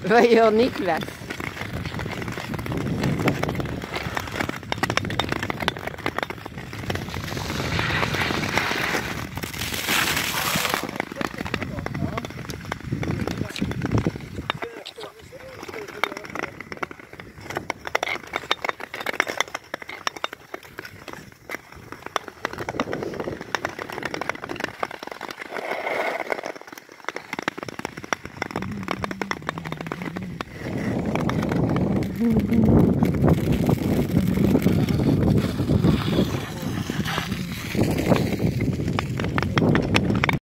wij je niet? どうも。